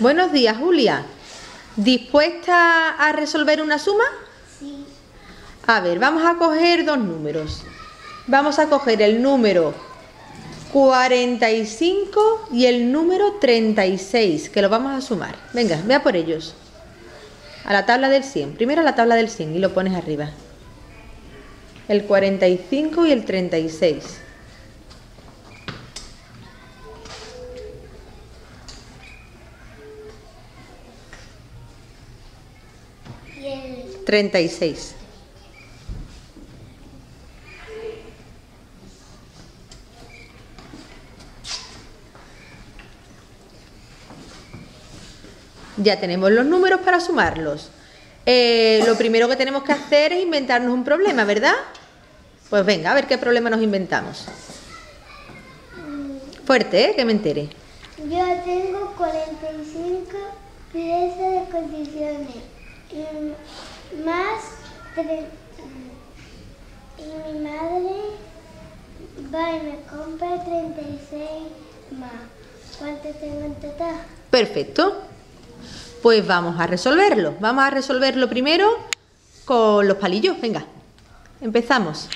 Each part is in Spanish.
Buenos días, Julia. ¿Dispuesta a resolver una suma? Sí. A ver, vamos a coger dos números. Vamos a coger el número 45 y el número 36, que lo vamos a sumar. Venga, vea por ellos. A la tabla del 100. Primero a la tabla del 100 y lo pones arriba. El 45 y el 36. Y el 36. Ya tenemos los números para sumarlos. Eh, lo primero que tenemos que hacer es inventarnos un problema, ¿verdad? Pues venga, a ver qué problema nos inventamos. Fuerte, ¿eh? Que me entere. yo tengo 45 piezas de condiciones más tre- y mi madre va y me compra 36 más. ¿Cuánto tengo en total? Perfecto. Pues vamos a resolverlo. Vamos a resolverlo primero con los palillos. Venga, empezamos.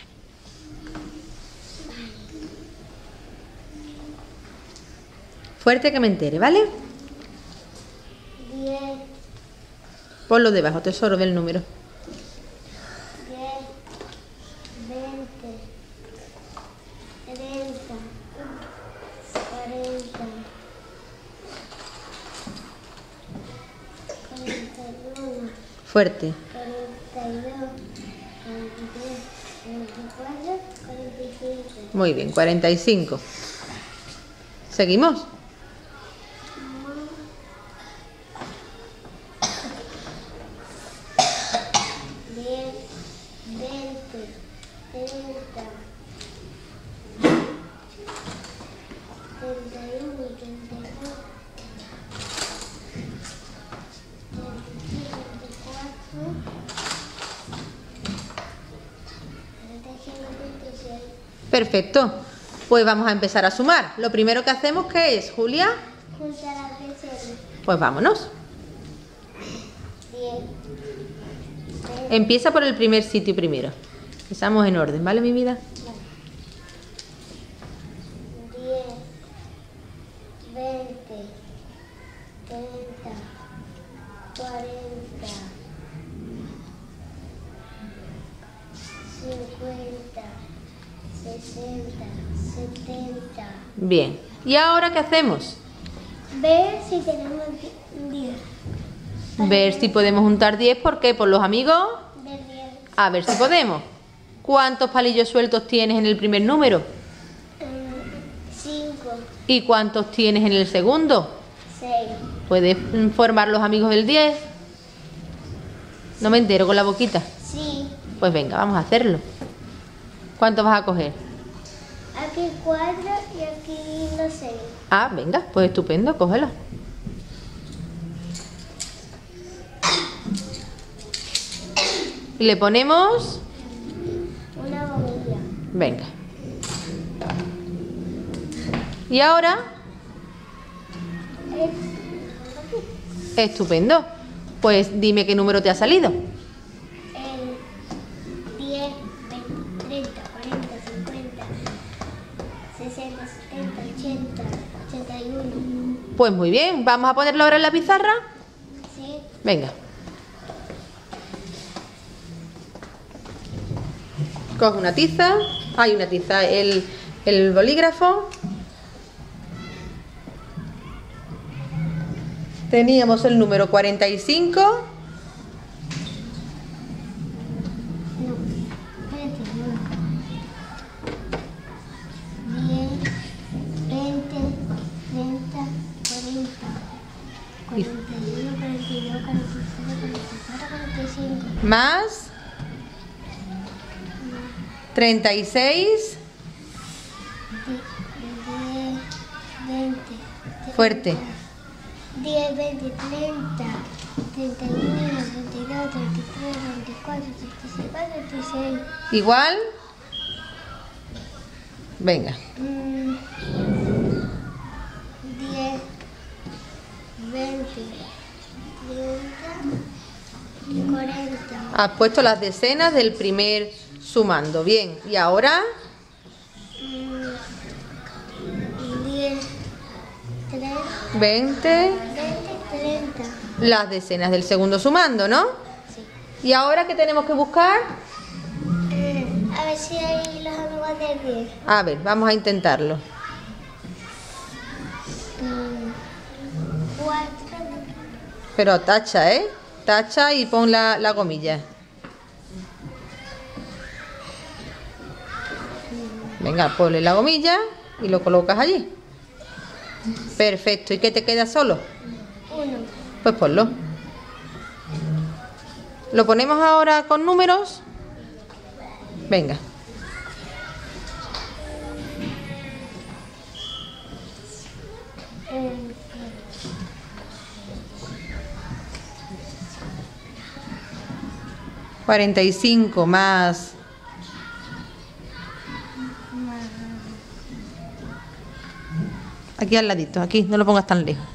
Fuerte que me entere, ¿vale? 10, Ponlo debajo, tesoro del número. 10, 20, 30, 40, 41, Fuerte. 42, 43, 44, 45. Muy bien, 45. ¿Seguimos? 10, 20, 30, 31, 32, 35, Perfecto. Pues vamos a empezar a sumar. Lo primero que hacemos, ¿qué es, Julia? Las Pues vámonos. 10, Empieza por el primer sitio primero. Empezamos en orden, ¿vale, mi vida? 10, 20, 30, 40, 50, 60, 70. Bien. ¿Y ahora qué hacemos? Ver si tenemos 10. Ver si podemos juntar 10, ¿por qué? Por los amigos. De 10. A ver si podemos. ¿Cuántos palillos sueltos tienes en el primer número? 5, ¿Y cuántos tienes en el segundo? 6, ¿Puedes formar los amigos del 10? No me entero con la boquita. sí. Pues venga, vamos a hacerlo. ¿Cuántos vas a coger? Aquí 4 y aquí los 6. Ah, venga, pues estupendo, cógelo. Y le ponemos... Venga. Y ahora... Es Estupendo. Pues dime qué número te ha salido. el 10, 20, 30, 40, 50, 60, 70, 80, 81. Pues muy bien, vamos a ponerlo ahora en la pizarra. Sí. Venga. Coge una tiza. Hay una tiza, el, el bolígrafo. Teníamos el número 45. No. 36. 20. Fuerte. 10, 20, 30, 31, 32, 33, 24, ¿Igual? Venga. 10, 20, 30, 40. Has puesto las decenas del primer sumando. Bien, y ahora 10, 30, 20, 20, 30. las decenas del segundo sumando, ¿no? Sí. ¿Y ahora qué tenemos que buscar? Eh, a ver si hay los amigos del 10. A ver, vamos a intentarlo. 4, Pero tacha, ¿eh? Tacha y pon la, la gomilla. Venga, ponle la gomilla y lo colocas allí. Perfecto. ¿Y qué te queda solo? 1, Pues ponlo. ¿Lo ponemos ahora con números? Venga. Cuarenta y cinco más. Aquí al ladito, aquí, no lo pongas tan lejos.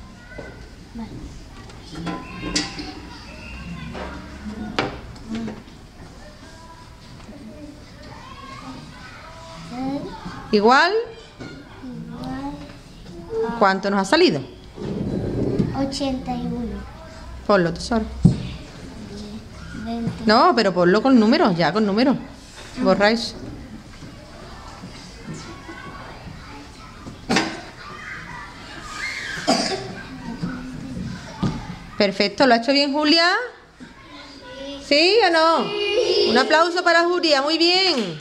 Igual, ¿cuánto nos ha salido? 81, Ponlo, tesoro. 20, No, pero ponlo con números, ya con números. Borráis. Perfecto, ¿lo ha hecho bien Julia? ¿Sí o no? Un aplauso para Julia, muy bien.